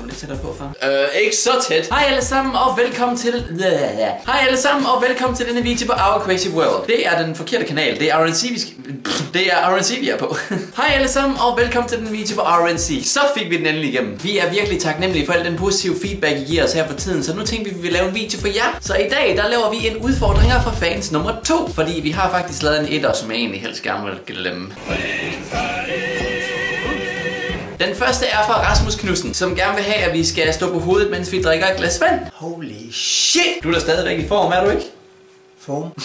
komme lidt tættere på for. Øh, ikke så tæt. Hej alle sammen, og velkommen til... Hej alle sammen, og velkommen til denne video på Our Crazy World. Det er den forkerte kanal. Det er RNC, vi skal... Det er RNC, vi er på. Hej alle sammen, og velkommen til den video på RNC. Så fik vi den endelig igennem. Vi er virkelig taknemmelige for al den positive feedback, I giver os her for tiden, så nu tænkte vi, at vi vil lave en video for jer. Så i dag, der laver vi en udfordringer for fans nummer 2, fordi vi har faktisk lavet en etter, som jeg egentlig helst gerne vil glemme. Den første er fra Rasmus Knudsen, som gerne vil have, at vi skal stå på hovedet, mens vi drikker et glas vand. Holy shit! Du er da stadigvæk i form, er du ikke? Form.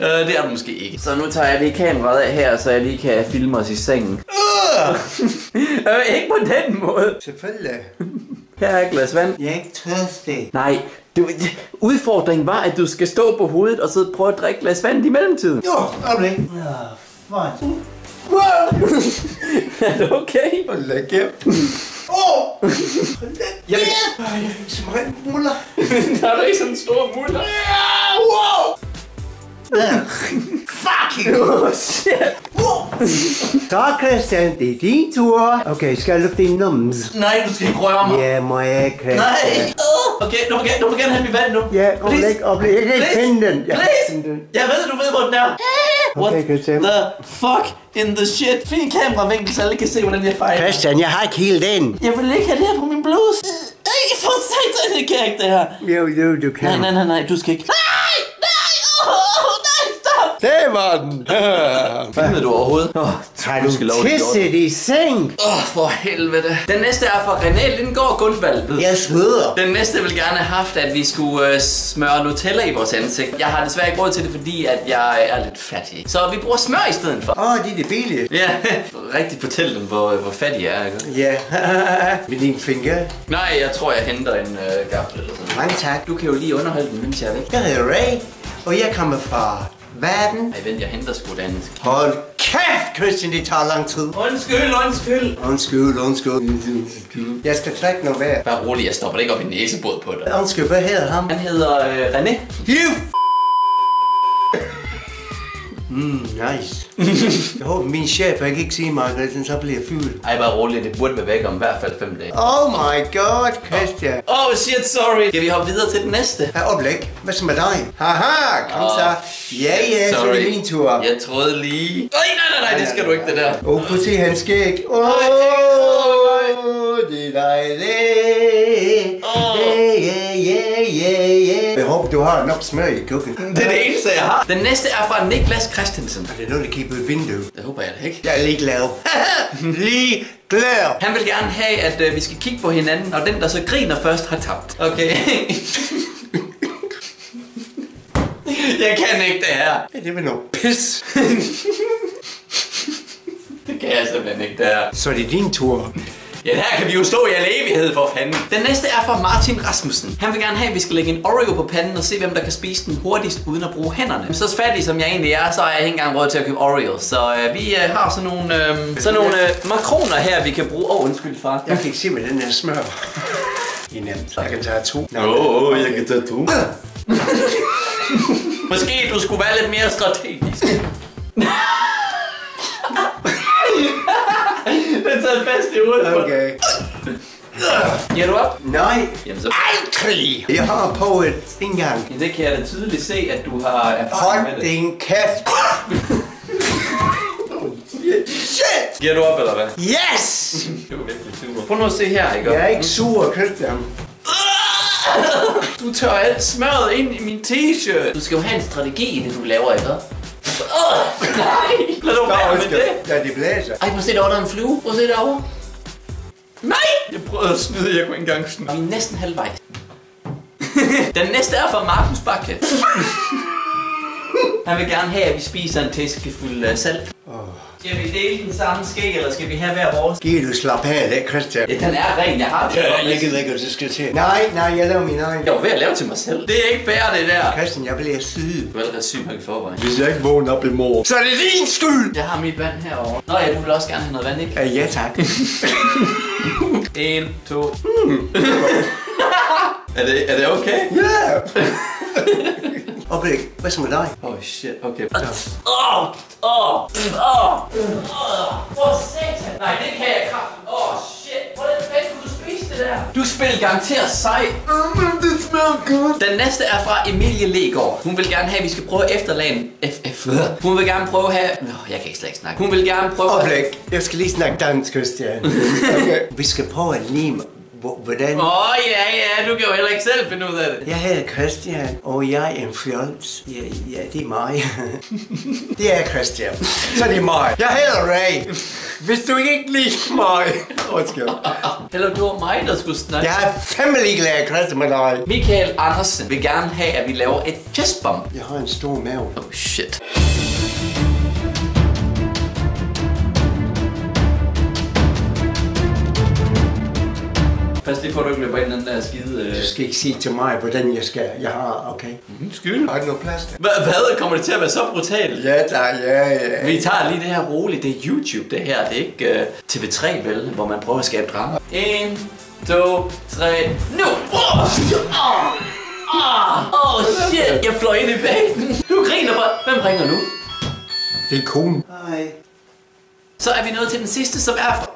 Øh, det er du måske ikke. Så nu tager jeg lige kameraet af her, så jeg lige kan filme os i sengen. øh, ikke på den måde. Selvfølgelig. Her er et glas vand. Jeg er ikke tørstig. Nej, du, udfordringen var, at du skal stå på hovedet og så prøve at drikke et glas vand i mellemtiden. Jo, øjeblik. Ja, fuck. er det okay? Hold da kæft. Åh! Hold da Jeg- kæft! Ej, jeg er så meget muller. har du ikke sådan en stor muller? Ja, wow! Ja. Fuck you! Oh, shit. Så Christian, det er din tur. Okay, skal jeg lufte din nums? Nej, du skal ikke røre mig. Ja, må jeg ikke, Christian? Nej. Okay, du må, gerne- du må gerne have mit vand nu. Ja, Please. øjeblik, øjeblik. Jeg kan ikke Please. finde den. Jeg Please. Jeg ved, du ved, hvor den er. What Okay, the fuck in the shit? Fin kameravinkel, så alle kan se, hvordan jeg fejler. Christian, jeg har ikke helt den. Jeg vil ikke have det her på min bluse. Ej, for satan, det kan ikke det her. Jo, jo, du kan. Nej, nej, nej, nej, du skal ikke. Nej, den. Filmede du overhovedet? Åh, oh, Har du tisset i seng? Åh, oh, for helvede. Den næste er fra René Lindgaard Gundvald. Jeg sveder. Den næste ville gerne have haft, at vi skulle øh, smøre Nutella i vores ansigt. Jeg har desværre ikke råd til det, fordi at jeg er lidt fattig. Så vi bruger smør i stedet for. Åh, oh, de er det billige. Ja, rigtig fortæl dem, hvor, hvor fattig jeg er. Ikke? Ja, med din finger. Nej, jeg tror, jeg henter en øh, gaffel eller sådan noget. Mange tak. Du kan jo lige underholde den, mens jeg er væk. Jeg hedder Ray, og jeg kommer fra verden. Nej, vent, jeg henter sgu da en... Hold kæft, Christian, det tager lang tid. Undskyld, undskyld. Undskyld, undskyld. Jeg skal trække noget vejr. Vær rolig, jeg stopper det ikke op i næsebåd på dig. Undskyld, hvad hedder ham? Han hedder øh, René. You Mm, nice. jeg håber, min chef jeg kan ikke sige mig, at så bliver jeg fyret. Ej, bare rolig, det burde være væk om i hvert fald fem dage. Oh my god, Christian. Oh shit, sorry. Skal vi hoppe videre til den næste? Her oplæg. Hvad så med dig? Haha, kom så. Ja, ja, så er det min tur. Jeg troede lige... Ej, nej, nej, nej, det skal du ikke, det der. Åh, oh, prøv at se hans skæg. Åh, oh, det er dejligt. Du har nok smør i kukken. Det er det eneste, jeg har. Den næste er fra Niklas Christensen. Er det noget, der kigger på et vindue? Det håber jeg da ikke. Jeg er lige glad. lige glad. Han vil gerne have, at øh, vi skal kigge på hinanden, og den, der så griner først, har tabt. Okay. jeg kan ikke det her. Ja, det var noget pis. Det kan jeg simpelthen ikke det her. Så er det din tur. Ja, det her kan vi jo stå i al evighed for fanden. Den næste er fra Martin Rasmussen. Han vil gerne have, at vi skal lægge en Oreo på panden og se, hvem der kan spise den hurtigst uden at bruge hænderne. Så fattig som jeg egentlig er, så har jeg ikke engang råd til at købe Oreos. Så øh, vi øh, har sådan nogle, øh, sådan nogle øh, makroner her, vi kan bruge. Åh, oh, undskyld far. Jeg kan ikke se med den her smør. Er nemt. Jeg kan tage to. Åh, oh, jeg kan tage to. Måske du skulle være lidt mere strategisk. Den sad fast i hovedet på. Okay. Giver du op? Nej. Jamen så... Aldrig. Jeg har prøvet en gang. Ja, det kan jeg da tydeligt se, at du har erfaring med Hold det. din kæft. Shit. Giver du op, eller hvad? Yes. Du er virkelig sur. Prøv nu at se her, ikke? Jeg er ikke sur, Christian. Du tør alt smøret ind i min t-shirt. Du skal jo have en strategi i det, du laver, ikke? Åh, nej! Lad nu være med det. Ja, det blæser. Ej, prøv at se derovre, der er en flue. Prøv at se derovre. Nej! Jeg prøvede at snyde, jeg kunne ikke engang snyde. Vi er næsten halvvejs. Den næste er fra Markus Bakke. Han vil gerne have, at vi spiser en tæskefuld uh, salt. Skal vi dele den samme ske, eller skal vi have hver vores? Giv du slap af lidt, Christian. Ja, den er ren, jeg har det. Jeg gider ikke, at det skal til. Nej, nej, jeg laver min egen. Jeg var ved at lave til mig selv. Det er ikke fair, det der. Christian, jeg bliver syg. Du er allerede syg nok i forvejen. Hvis jeg ikke vågner op i morgen, så er det din skyld. Jeg har mit vand herovre. Nå ja, du vil også gerne have noget vand, ikke? Ja, ja tak. En, to. er, det, er det okay? Ja. Oplæg, hvad så med dig? Oh shit, okay. Åh, åh, åh, åh, åh, for satan. Nej, det kan jeg kraften. Åh, shit. Hvordan fanden kunne du spise det der. Du spiller garanteret sej. Det smager godt. Den næste er fra Emilie Legård. Hun vil gerne have, at vi skal prøve efterlagen. FF. Hun vil gerne prøve at have... Nå, jeg kan ikke slet ikke snakke. Hun vil gerne prøve at... Oplæg. Jeg skal lige snakke dansk, Christian. Okay. Vi skal prøve at lime, hvor- hvordan... Åh, oh, ja, ja, du kan jo heller ikke selv finde ud af det. Jeg hedder Christian, og jeg er en fjols. Ja, ja, det er mig. det er Christian. Så det er mig. Jeg hedder Ray. Hvis du ikke lide mig... Undskyld. Eller du var mig, der skulle snakke. Jeg er femmelig glad, Christian, med dig. Michael Andersen vil gerne have, at vi laver et chestbump. Jeg har en stor mave. Oh shit. Pas lige på, at du ikke løber ind i den der skide... Øh... Du skal ikke sige til mig, hvordan jeg skal. Jeg har, okay. Skyld. Har du noget plads der? Hvad? Kommer det til at være så brutalt? Ja, tak. Ja, ja. Vi tager lige det her roligt. Det er YouTube, det her. Det er ikke uh, TV3, vel? Hvor man prøver at skabe drama. 1, 2, 3, nu! Åh, oh, oh, oh, shit! Jeg fløj ind i væggen. Du griner bare. Hvem ringer nu? Det er konen. Hej. Så er vi nået til den sidste, som er fra...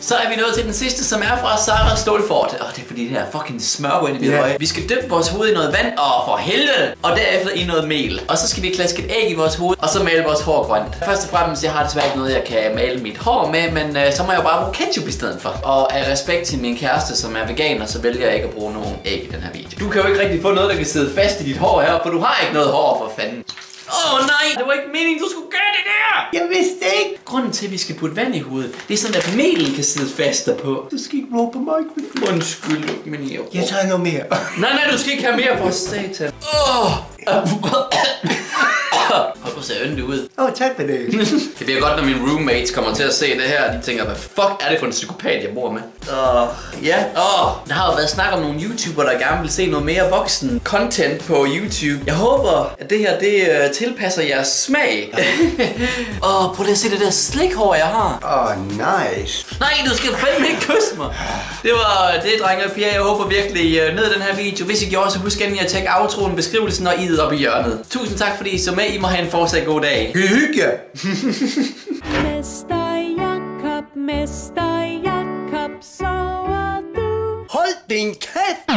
Så er vi nået til den sidste, som er fra Sara Stålfort. Åh, det er fordi det her fucking smør ind i mit øje. Vi skal dyppe vores hoved i noget vand, og for helvede! Og derefter i noget mel. Og så skal vi klaske et æg i vores hoved, og så male vores hår grønt. Først og fremmest, jeg har desværre ikke noget, jeg kan male mit hår med, men øh, så må jeg jo bare bruge ketchup i stedet for. Og af respekt til min kæreste, som er veganer, så vælger jeg ikke at bruge nogen æg i den her video. Du kan jo ikke rigtig få noget, der kan sidde fast i dit hår her, for du har ikke noget hår for fanden. Åh oh, nej, det var ikke meningen, du skulle gøre det der! Jeg vidste ikke. Grunden til, at vi skal putte vand i hovedet, det er sådan, at melen kan sidde fast derpå. Du skal ikke råbe på mig, Christian. Undskyld, men jeg... Jeg tager noget mere. Nej, nej, du skal ikke have mere for satan. Åh! Hold på, ser yndig ud. Åh, oh, tak for det. Det bliver godt, når mine roommates kommer til at se det her. De tænker, hvad fuck er det for en psykopat, jeg bor med? Åh, ja. Åh, der har jo været snak om nogle YouTubere, der gerne vil se noget mere voksen content på YouTube. Jeg håber, at det her, det øh, tilpasser jeres smag. Åh, prøv lige at se det der slikhår, jeg har. Åh, oh, nice. Nej, du skal fandme ikke kysse mig. Det var det, drenge og piger. Jeg håber virkelig, I øh, nød den her video. Hvis I gjorde, så husk endelig at tjekke outroen, beskrivelsen og i'et op i hjørnet. Tusind tak, fordi I så med. I må have en fortsat god dag. Hygge. Mester Jakob, Mester Jakob, sover du? Hold din kæft.